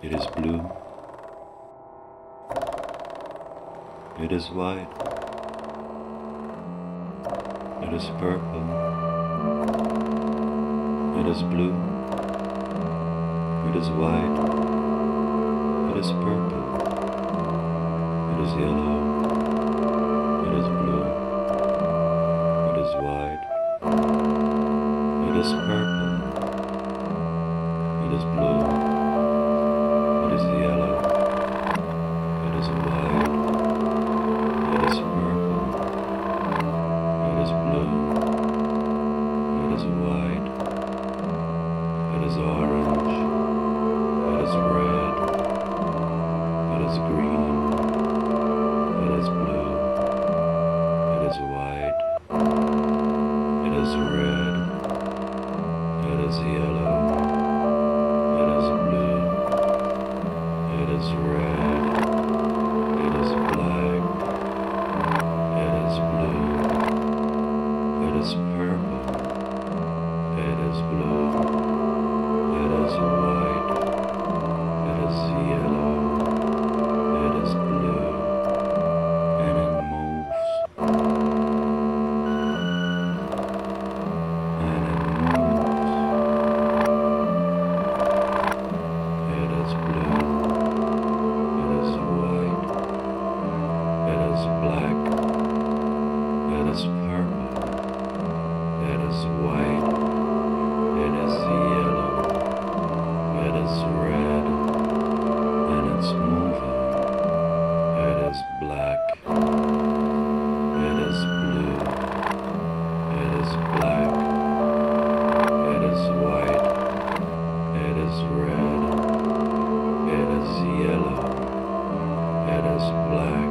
It is blue. It is white. It is purple. It is blue. It is white. It is purple. It is yellow. It is blue. It is white. It is purple. orange, it is red, it is green, it is blue, it is white, it is red, it is yellow, it is blue, it is red, it is black, it is blue, it is purple, it is blue. Yes. black.